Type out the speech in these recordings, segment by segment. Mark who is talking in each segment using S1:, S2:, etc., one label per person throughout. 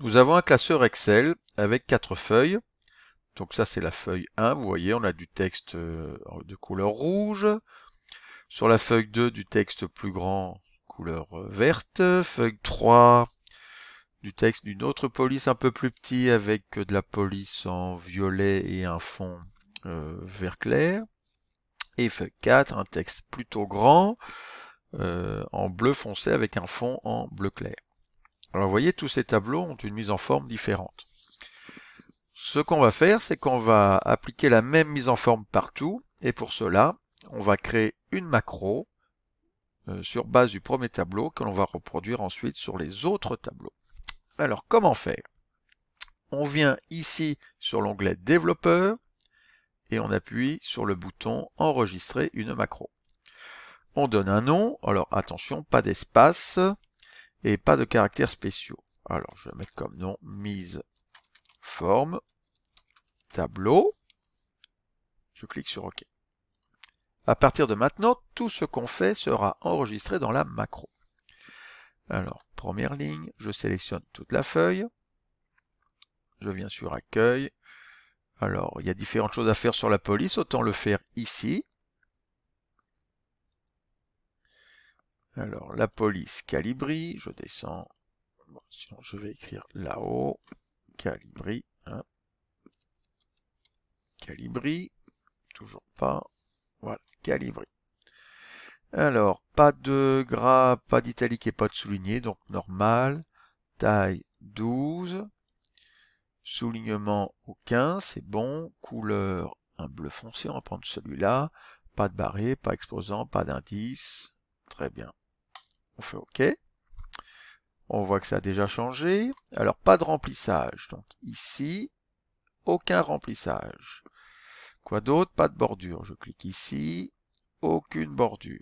S1: Nous avons un classeur Excel avec quatre feuilles. Donc ça c'est la feuille 1, vous voyez, on a du texte euh, de couleur rouge. Sur la feuille 2, du texte plus grand, couleur euh, verte. Feuille 3, du texte d'une autre police un peu plus petit avec de la police en violet et un fond euh, vert clair. Et feuille 4, un texte plutôt grand, en bleu foncé avec un fond en bleu clair. Alors vous voyez, tous ces tableaux ont une mise en forme différente. Ce qu'on va faire, c'est qu'on va appliquer la même mise en forme partout, et pour cela, on va créer une macro euh, sur base du premier tableau que l'on va reproduire ensuite sur les autres tableaux. Alors, comment faire? On vient ici sur l'onglet Développeur, et on appuie sur le bouton Enregistrer une macro. On donne un nom, alors attention, pas d'espace, et pas de caractères spéciaux. Alors, je vais mettre comme nom mise forme tableau. Je clique sur OK. À partir de maintenant, tout ce qu'on fait sera enregistré dans la macro. Alors, première ligne, je sélectionne toute la feuille. Je viens sur accueil. Alors, il y a différentes choses à faire sur la police, autant le faire ici. Alors, la police Calibri, je descends. sinon, je vais écrire là-haut. Calibri. Hein. Calibri. Toujours pas. Voilà, Calibri. Alors, pas de gras, pas d'italique et pas de souligné, donc normal. Taille 12. Soulignement aucun, c'est bon. Couleur, un bleu foncé, on va prendre celui-là. Pas de barré, pas exposant, pas d'indice. Très bien. On fait OK. On voit que ça a déjà changé. Alors, pas de remplissage. Donc ici, aucun remplissage. Quoi d'autre? Pas de bordure. Je clique ici. Aucune bordure.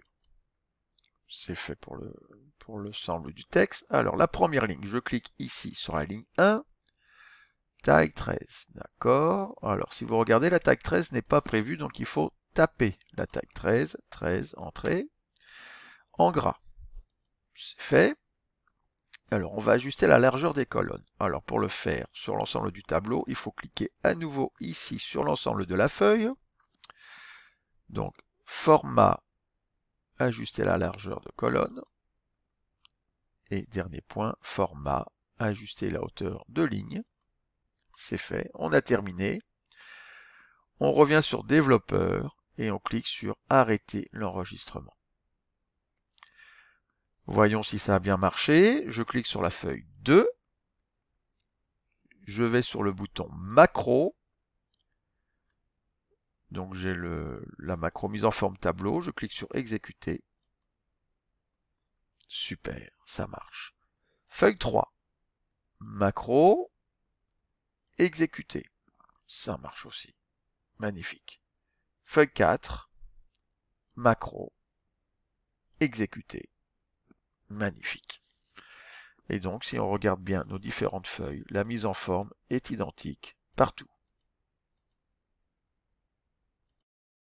S1: C'est fait pour le pour du texte. Alors, la première ligne, je clique ici sur la ligne 1. Taille 13. D'accord. Alors, si vous regardez, la taille 13 n'est pas prévue, donc il faut taper la taille 13. 13, entrée. En gras c'est fait. Alors, on va ajuster la largeur des colonnes. Alors, pour le faire sur l'ensemble du tableau, il faut cliquer à nouveau ici sur l'ensemble de la feuille. Donc, format, ajuster la largeur de colonne. Et dernier point, format, ajuster la hauteur de ligne. C'est fait, on a terminé. On revient sur développeur et on clique sur arrêter l'enregistrement. Voyons si ça a bien marché. Je clique sur la feuille 2. Je vais sur le bouton macro. Donc j'ai la macro mise en forme tableau. Je clique sur exécuter. Super, ça marche. Feuille 3. Macro. Exécuter. Ça marche aussi. Magnifique. Feuille 4. Macro. Exécuter magnifique. Et donc, si on regarde bien nos différentes feuilles, la mise en forme est identique partout.